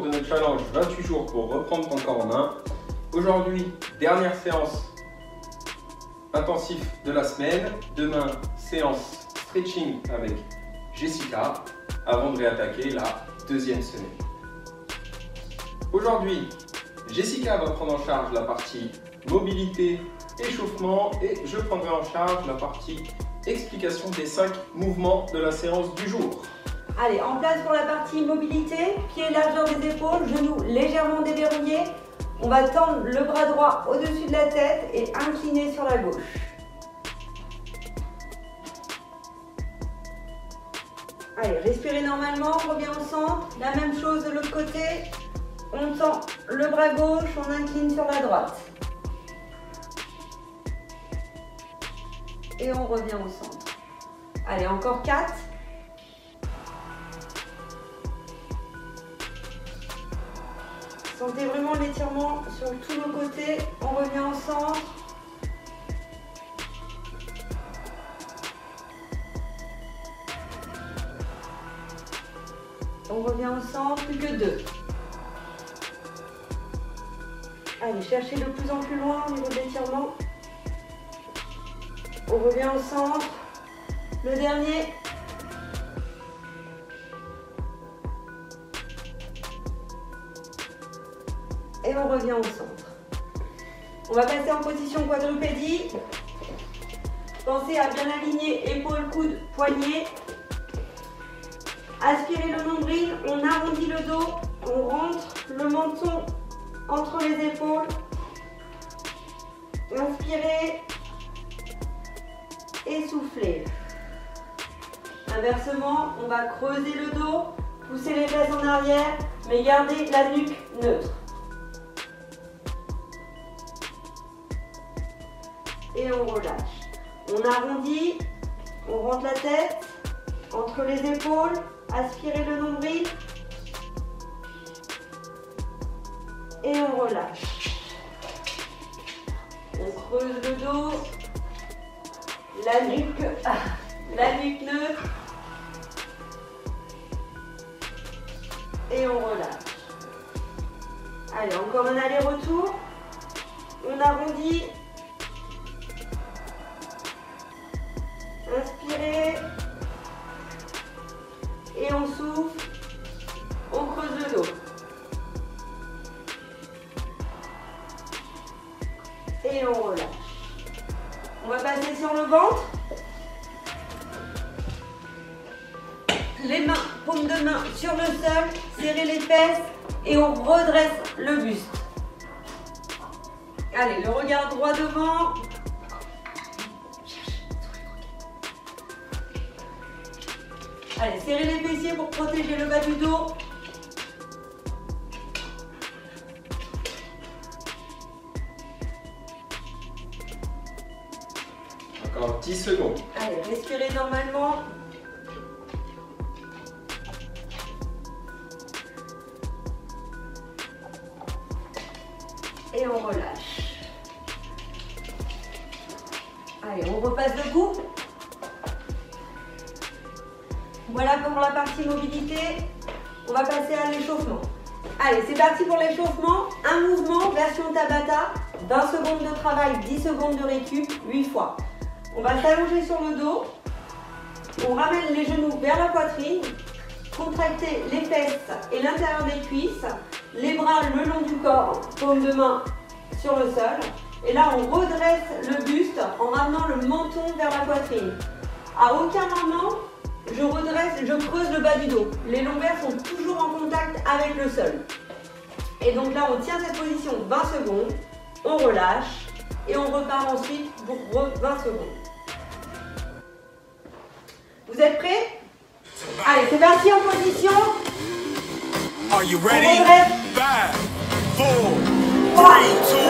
de notre challenge 28 jours pour reprendre ton corps en main. Aujourd'hui, dernière séance intensif de la semaine. Demain, séance stretching avec Jessica avant de réattaquer la deuxième semaine. Aujourd'hui, Jessica va prendre en charge la partie mobilité, échauffement et je prendrai en charge la partie explication des 5 mouvements de la séance du jour. Allez, en place pour la partie mobilité, pied largeur des épaules, genoux légèrement déverrouillés. On va tendre le bras droit au-dessus de la tête et incliner sur la gauche. Allez, respirez normalement, on revient au centre. La même chose de l'autre côté. On tend le bras gauche, on incline sur la droite. Et on revient au centre. Allez, encore 4. Sentez vraiment l'étirement sur tous nos côtés. On revient au centre. On revient au centre, plus que deux. Allez, cherchez de plus en plus loin au niveau de l'étirement. On revient au centre. Le dernier. Revient au centre. On va passer en position quadrupédie. Pensez à bien aligner épaules, coudes, poignets. Aspirez le nombril, on arrondit le dos, on rentre le menton entre les épaules. Inspirez et soufflez. Inversement, on va creuser le dos, pousser les fesses en arrière, mais garder la nuque neutre. Et on relâche. On arrondit, on rentre la tête entre les épaules, aspirez le nombril. Et on relâche. On creuse le dos, la nuque, la nuque neutre. Et on relâche. Allez, encore un aller-retour. On arrondit. Encore 10 secondes. Allez, respirez normalement. Et on relâche. Allez, on repasse debout. Voilà pour la partie mobilité. On va passer à l'échauffement. Allez, c'est parti pour l'échauffement. Un mouvement, version Tabata. 20 secondes de travail, 10 secondes de récup, 8 fois. On va s'allonger sur le dos. On ramène les genoux vers la poitrine. Contractez les fesses et l'intérieur des cuisses. Les bras le long du corps, paume de main sur le sol. Et là, on redresse le buste en ramenant le menton vers la poitrine. À aucun moment, je redresse, je creuse le bas du dos. Les lombaires sont toujours en contact avec le sol. Et donc là, on tient cette position 20 secondes. On relâche et on repart ensuite pour 20 secondes. Vous êtes prêts? Allez, c'est parti en position. Are you ready? 5, 4, 3, 2, 1.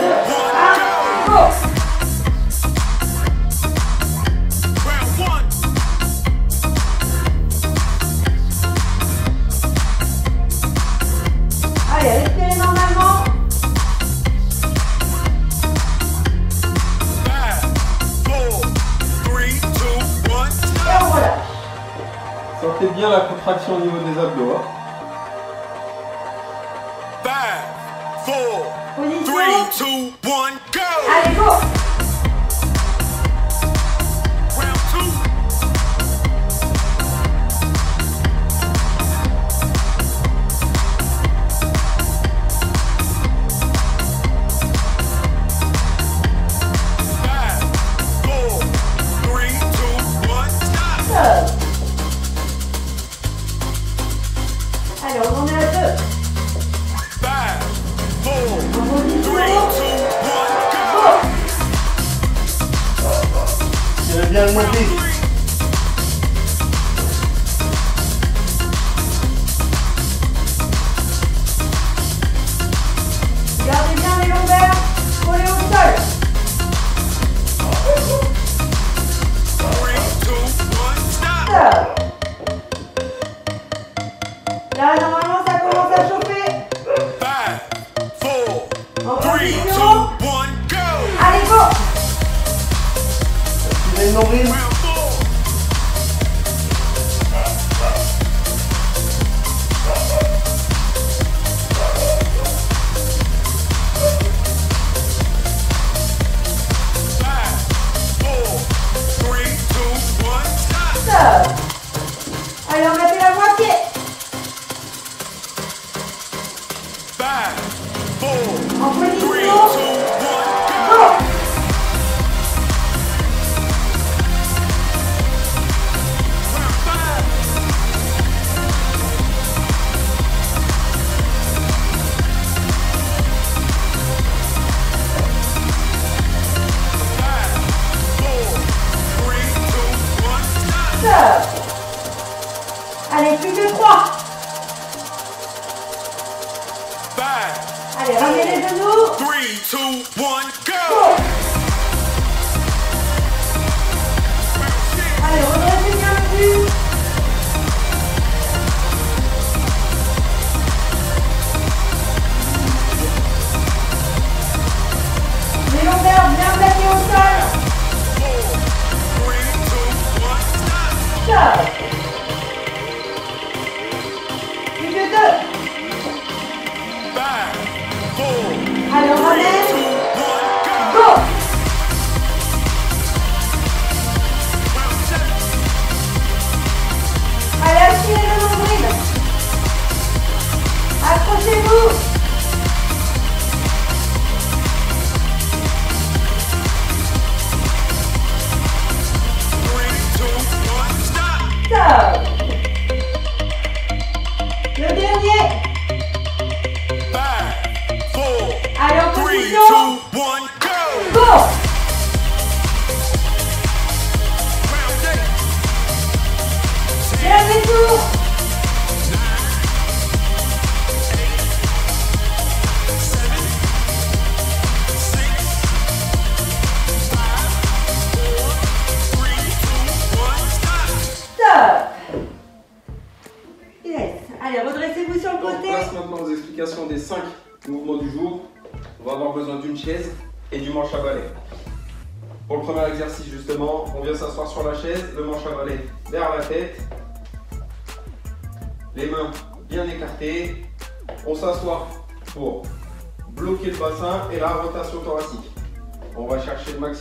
Allez, plus de 3. Allez, revenez les genoux. 3, 2, 1, go. Allez, Woo!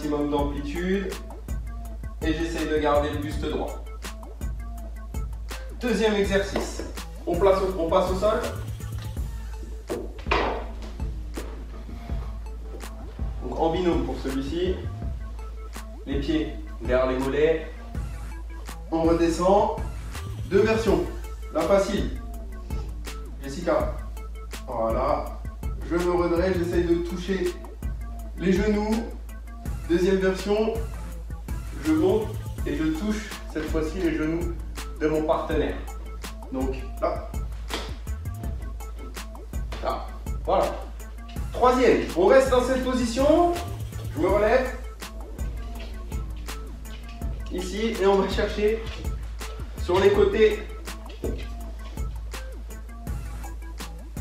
maximum d'amplitude et j'essaye de garder le buste droit. Deuxième exercice, on, passe au sol. Donc en binôme pour celui-ci, les pieds vers les mollets, on redescend. Deux versions, la facile, Jessica, voilà, je me redresse, j'essaye de toucher les genoux, Deuxième version, je monte et je touche cette fois-ci les genoux de mon partenaire. Donc là, là, voilà. Troisième, on reste dans cette position, je me relève, ici, et on va chercher sur les côtés.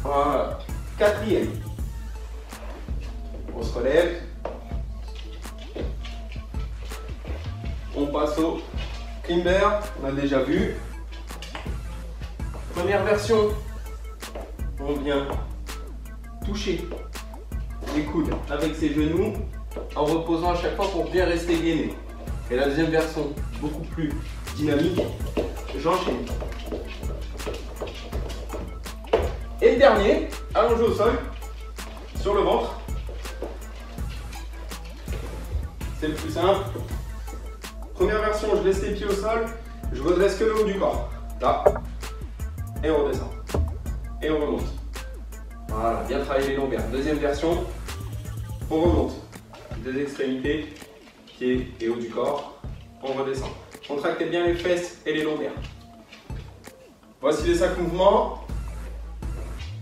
Voilà. Quatrième, on se relève, On passe au climber, on a déjà vu. Première version, on vient toucher les coudes avec ses genoux en reposant à chaque fois pour bien rester gainé. Et la deuxième version, beaucoup plus dynamique, j'enchaîne. Et le dernier, allongé au sol, sur le ventre. C'est le plus simple. Première version, je laisse les pieds au sol, je redresse que le haut du corps. Là. Et on redescend. Et on remonte. Voilà, bien travailler les lombaires. Deuxième version, on remonte. Deux extrémités, pieds et haut du corps. On redescend. Contractez bien les fesses et les lombaires. Voici les cinq mouvements.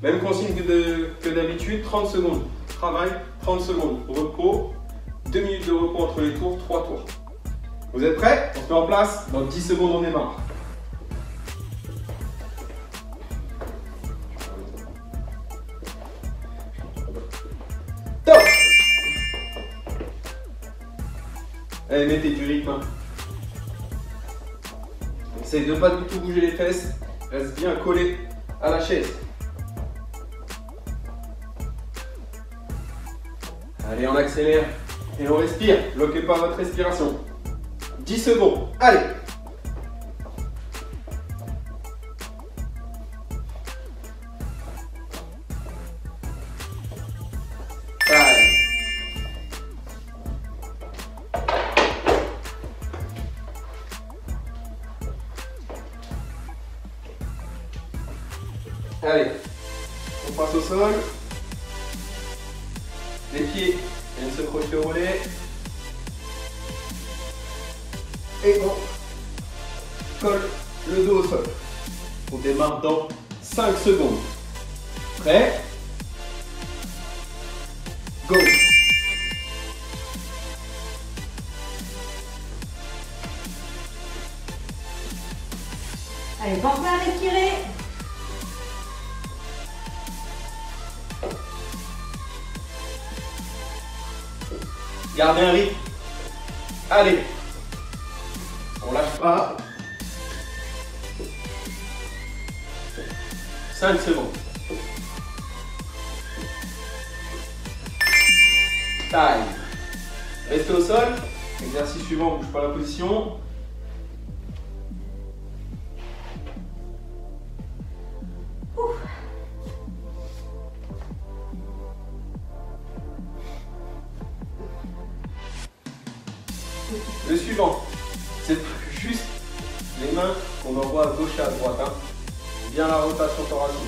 Même consigne que d'habitude, 30 secondes. Travail, 30 secondes. Repos, 2 minutes de repos entre les tours, 3 tours. Vous êtes prêts? On se met en place. Dans 10 secondes, on démarre. Top Allez, mettez du rythme. hein. Essayez de ne pas du tout bouger les fesses. Reste bien collé à la chaise. Allez, on accélère et on respire. Bloquez pas votre respiration. 10 secondes. Allez Allez. On passe au sol. Les pieds viennent se crocher au relais. Et on colle le dos au sol. On démarre dans 5 secondes. Prêt? Go Allez, pensez à respirer. Gardez un rythme. Allez. On lâche pas. 5 secondes. Time. Restez au sol. Exercice suivant, bouge pas la position. Qu'on envoie à gauche et à droite. hein. Bien la rotation thoracique.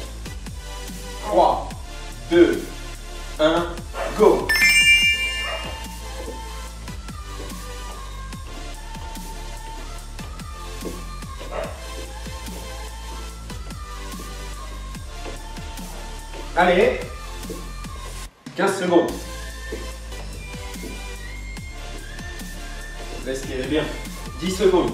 3, 2, 1, go Allez 15 secondes. Respirez bien. 10 secondes.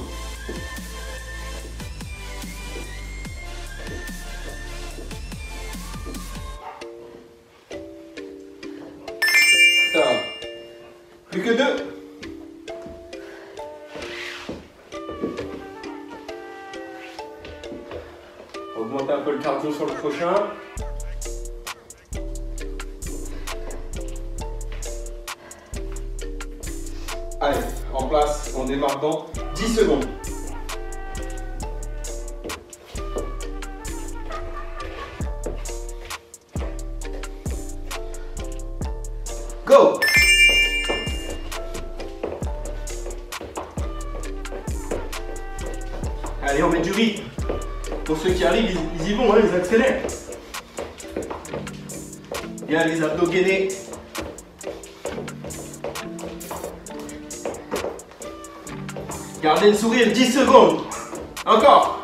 Pour ceux qui arrivent, ils, y vont, hein, ils accélèrent. Bien les abdos gainés. Gardez le sourire 10 secondes. Encore.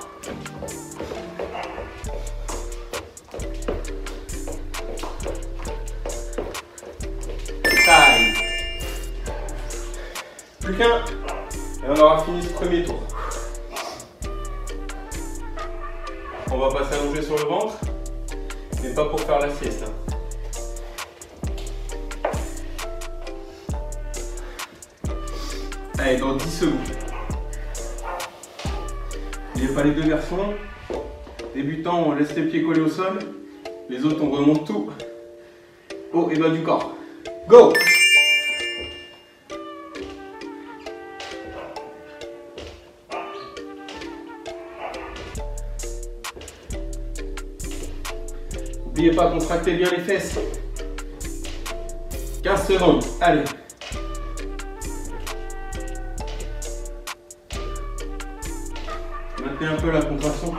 Maintenez un peu la contraction.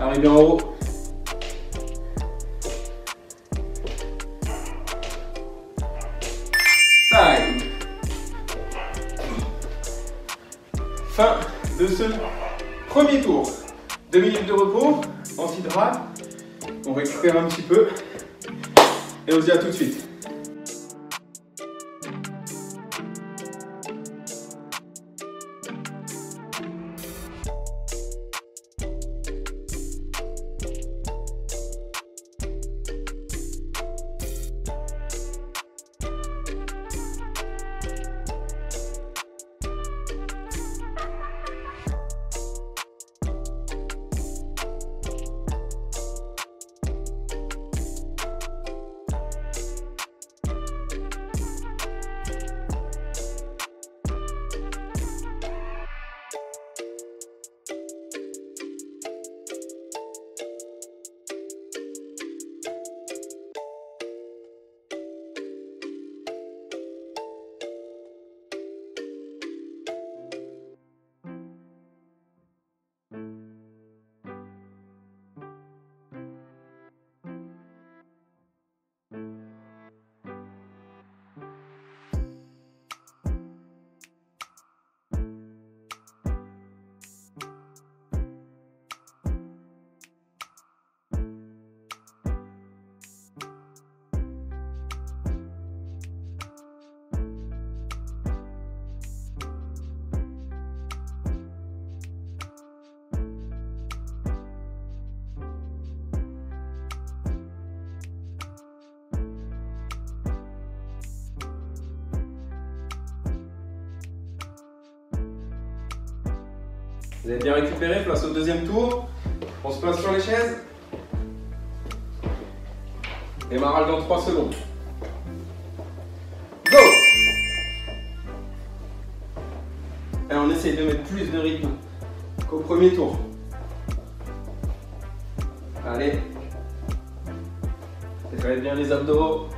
Arrivez en haut. Time. Fin de ce premier tour. Deux minutes de repos, on s'hydrate, on récupère un petit peu et on se dit à tout de suite. Vous avez bien récupéré, place au deuxième tour. On se place sur les chaises. Démarrage dans 3 secondes. Go Et on essaye de mettre plus de rythme qu'au premier tour. Allez. Serrez bien les abdos.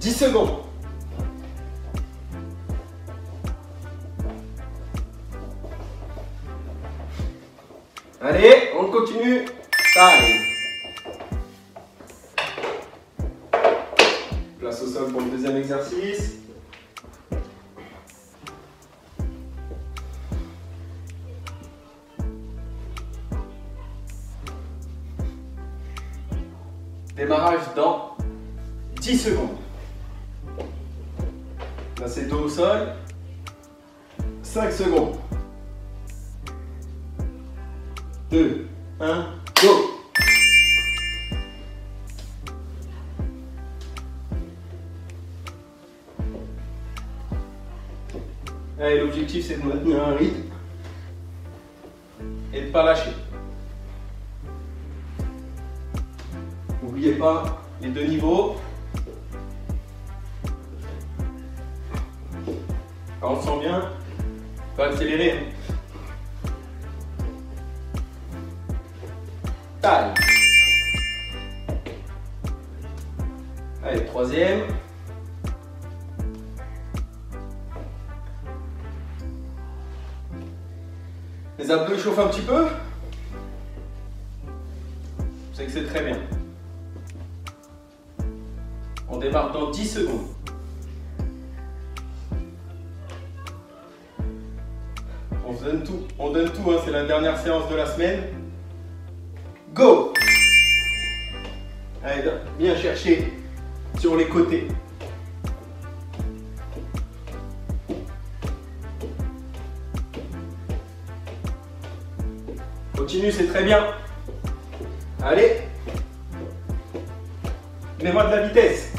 Dix secondes. Allez, Allez, troisième. Les abdos chauffent un petit peu. C'est que c'est très bien. On démarre dans 10 secondes. On donne tout, on donne tout, hein, c'est la dernière séance de la semaine. Continue, c'est très bien. Allez. Mets-moi de la vitesse.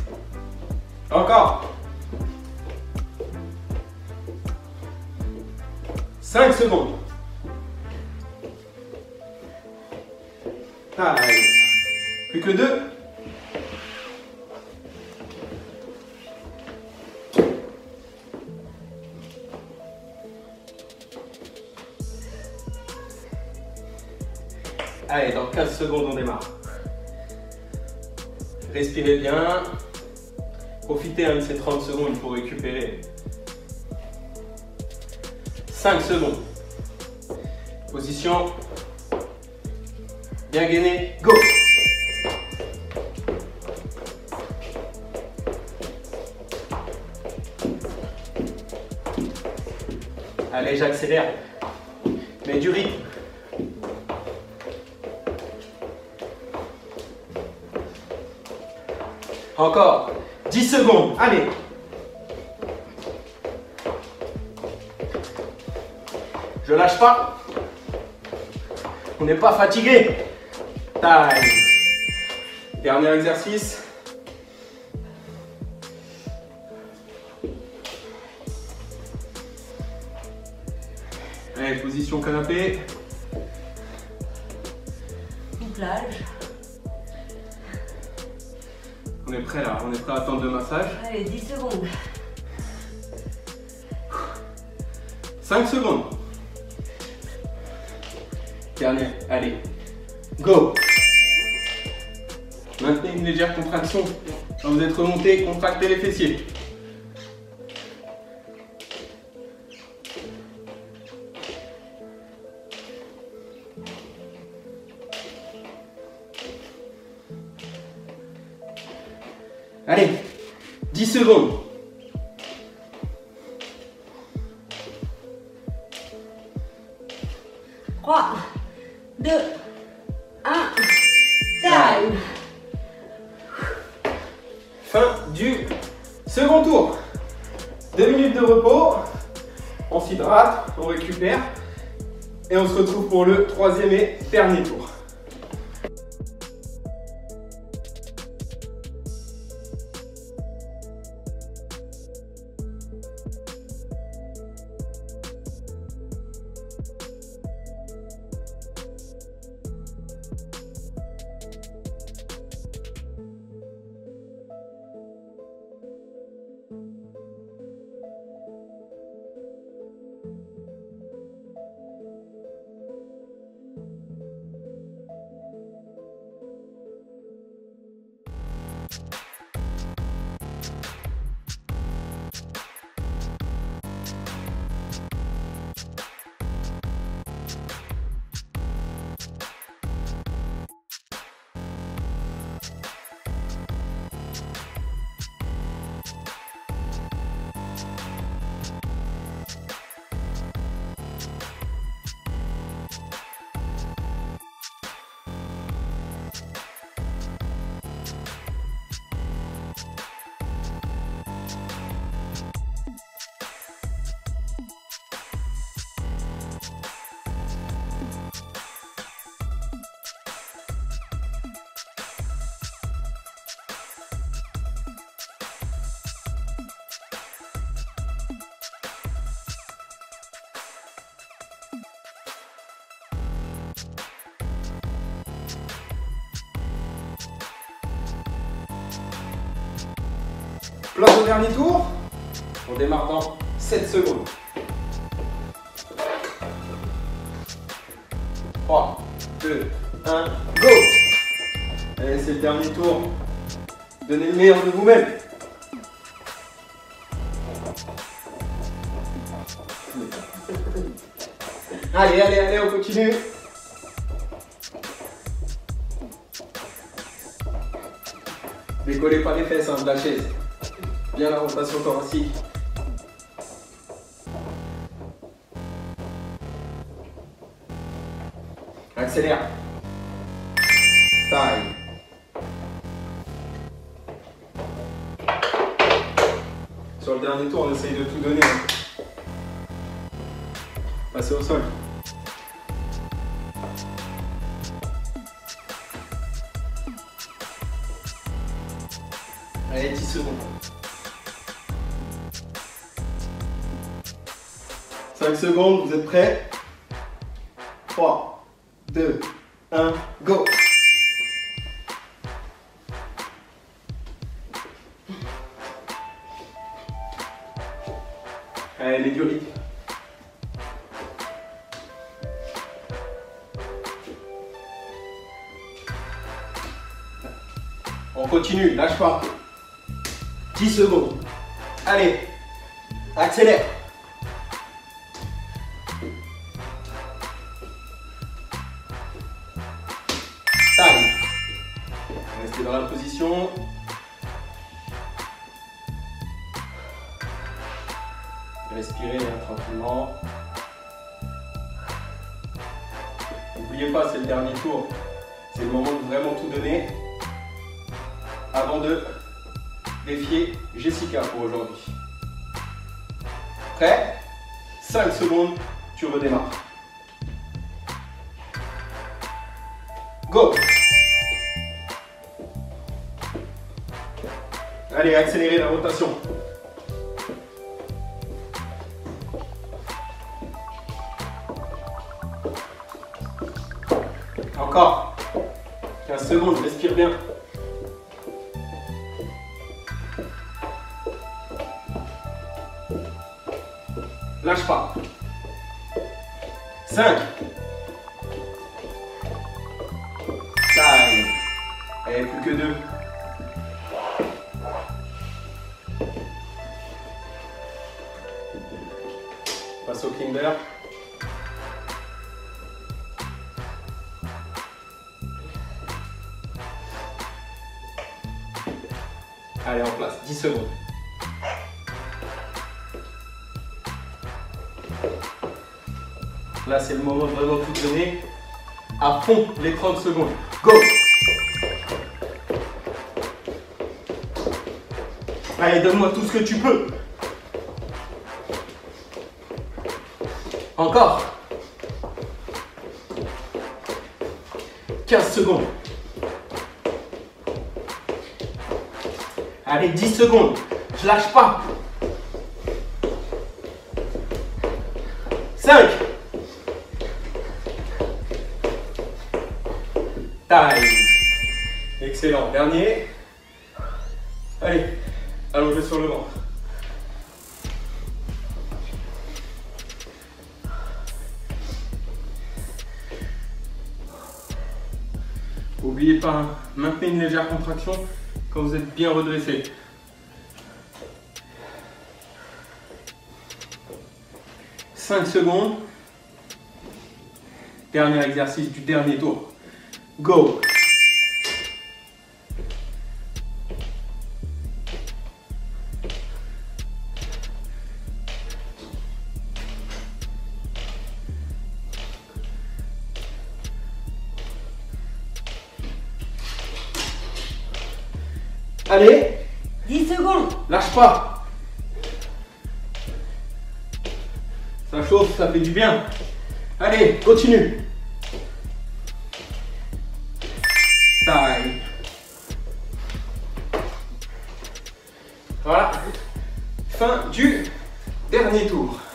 Allez, dans 15 secondes, on démarre. Respirez bien. Profitez hein, de ces 30 secondes pour récupérer. 5 secondes. Position. Bien gainé. Go Allez, j'accélère. Mets du rythme. Encore. 10 secondes. Allez. Je lâche pas. On n'est pas fatigué. Dernier exercice. Allez, position canapé. Allez, 10 secondes. 5 secondes. Dernier, allez. Go Maintenez une légère contraction. Quand vous êtes remonté, contractez les fessiers. Place au dernier tour. On démarre dans 7 secondes. 3, 2, 1, go Allez, c'est le dernier tour. Donnez le meilleur de vous-même. Allez, allez, allez, on continue. Décollez pas les fesses hein, de la chaise. Bien la rotation thoracique. Accélère. Taille. Sur le dernier tour, on essaye de tout donner. hein. Passez au sol. secondes, vous êtes prêts? 3, 2, 1, go Allez, les du. On continue, lâche pas. 10 secondes. Allez, accélère. Encore. 15 secondes, respire bien. Lâche pas. 5. Fond, les 30 secondes. Go Allez, donne-moi tout ce que tu peux. Encore. 15 secondes. Allez, 10 secondes. Je lâche pas. 5. Excellent. Dernier. Allez, allongez sur le ventre. N'oubliez pas, hein, maintenez une légère contraction quand vous êtes bien redressé. Cinq secondes. Dernier exercice du dernier tour. Go. Allez, 10 secondes. lâche pas. Ça chauffe, ça fait du bien. Allez, continue. Dernier tour.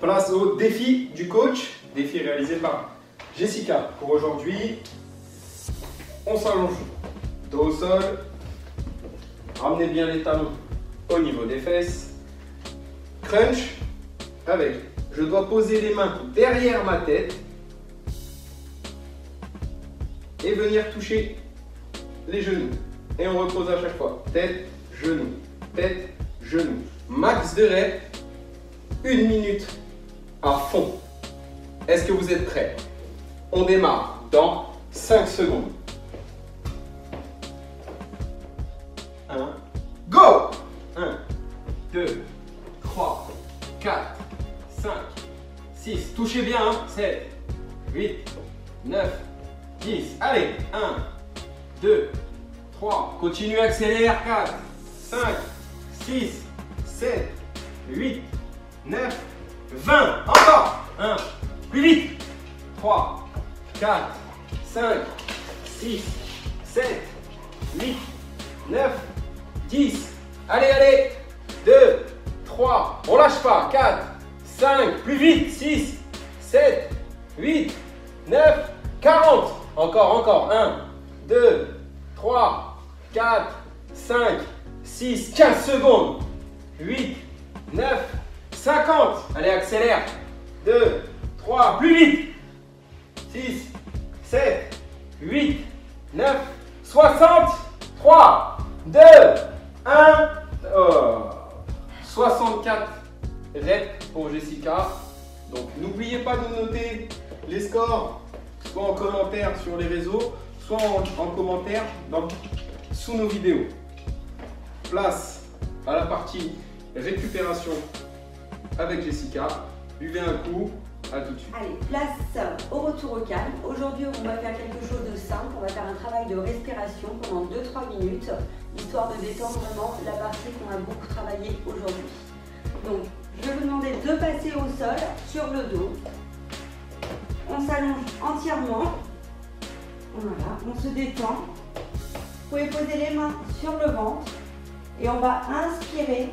Place au défi du coach, défi réalisé par Jessica. Pour aujourd'hui, on s'allonge, dos au sol, ramenez bien les talons au niveau des fesses, crunch avec, je dois poser les mains derrière ma tête et venir toucher les genoux. Et on repose à chaque fois, tête, genou, tête, genou. Max de reps, une minute à fond. Est-ce que vous êtes prêts? On démarre dans 5 secondes. 1, go 1, 2, 3, 4, 5, 6. Touchez bien, hein 7, 8, 9, 10. Allez, 1, 2, 3. Continue, accélère. 4, 5, 6, 7, 8, 9, 20. Encore. 1. Plus vite. 3, 4, 5, 6, 7, 8, 9, 10. Allez, allez. 2, 3. On lâche pas. 4, 5. Plus vite. 6, 7, 8, 9, 40. Encore, encore. 1, 2, 3, 4, 5, 6, 15 secondes. 8, 9, 50. Allez, accélère. 2, 3, plus vite. 6, 7, 8, 9, 60. 3, 2, 1. Oh. 64 reps pour Jessica. Donc n'oubliez pas de noter les scores, soit en commentaire sur les réseaux, soit en, en commentaire sous nos vidéos. Place à la partie récupération avec Jessica. Buvez un coup, à tout de suite. Allez, place au retour au calme. Aujourd'hui, on va faire quelque chose de simple. On va faire un travail de respiration pendant 2-3 minutes, histoire de détendre vraiment la partie qu'on a beaucoup travaillé aujourd'hui. Donc, je vais vous demander de passer au sol, sur le dos. On s'allonge entièrement. Voilà, on se détend. Vous pouvez poser les mains sur le ventre et on va inspirer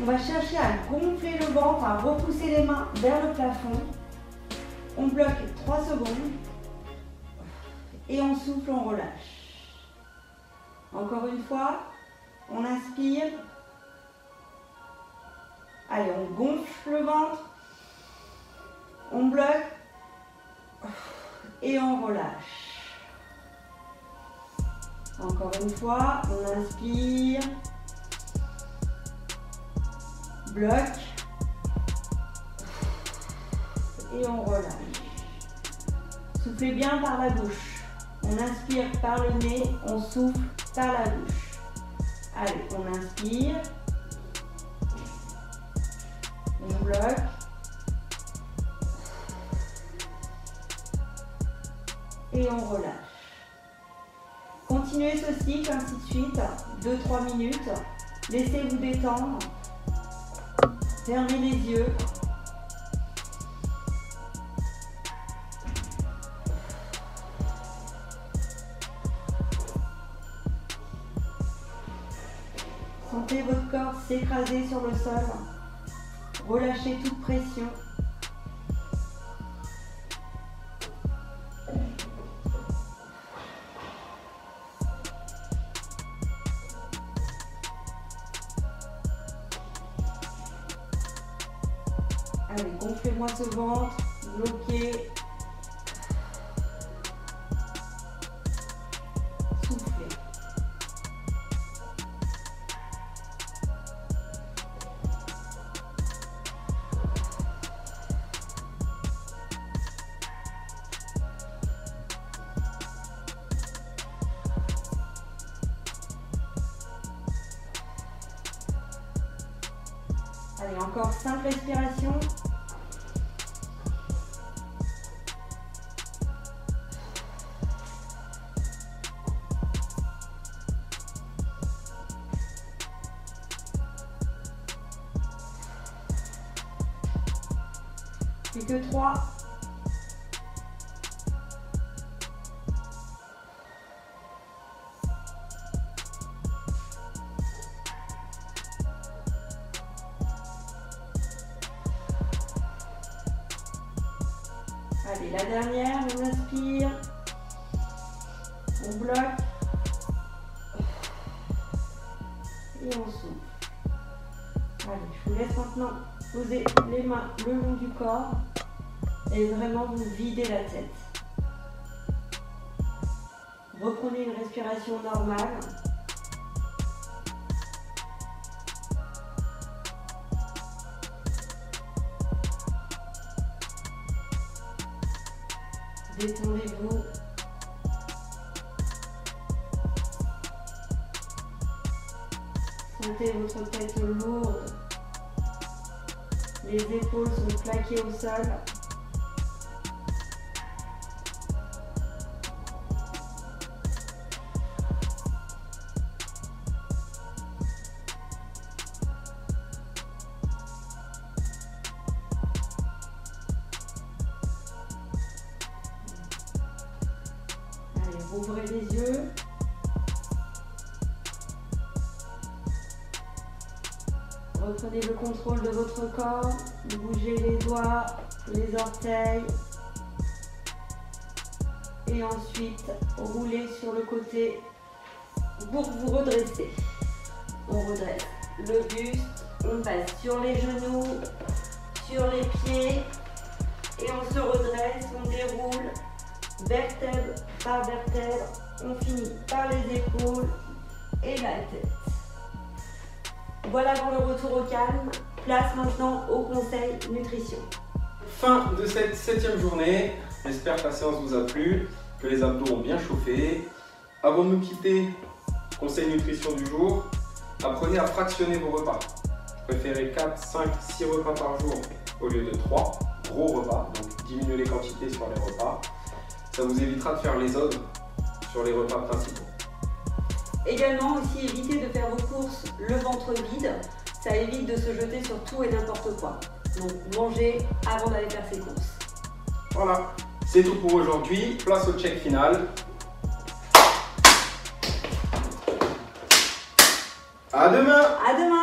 on va chercher à gonfler le ventre, à repousser les mains vers le plafond. On bloque 3 secondes. Et on souffle, on relâche. Encore une fois, on inspire. Allez, on gonfle le ventre. On bloque. Et on relâche. Encore une fois, on inspire bloc et on relâche. Soufflez bien par la bouche. On inspire par le nez, on souffle par la bouche. Allez, on inspire. On bloque. Et on relâche. Continuez ce cycle ainsi de suite, 2-3 minutes. Laissez-vous détendre. Fermez les yeux. Sentez votre corps s'écraser sur le sol. Relâchez toute pression. Encore 5 respirations. Reprenez une respiration normale. Détendez-vous. Sentez votre tête lourde. Les épaules sont plaquées au sol. Le contrôle de votre corps. Bougez les doigts, les orteils. Et ensuite, roulez sur le côté pour vous redresser. On redresse le buste, on passe sur les genoux, sur les pieds. Et on se redresse, on déroule vertèbre par vertèbre. On finit par les épaules et la tête. Voilà pour le retour au calme. Place maintenant au conseil nutrition. Fin de cette septième journée. J'espère que la séance vous a plu, que les abdos ont bien chauffé. Avant de nous quitter, conseil nutrition du jour, apprenez à fractionner vos repas. Préférez 4, 5, 6 repas par jour au lieu de 3 gros repas. Donc diminuez les quantités sur les repas. Ça vous évitera de faire les odds sur les repas principaux. Également aussi évitez de faire vos courses le ventre vide. Ça évite de se jeter sur tout et n'importe quoi. Donc mangez avant d'aller faire ses courses. Voilà, c'est tout pour aujourd'hui. Place au check final. À demain À demain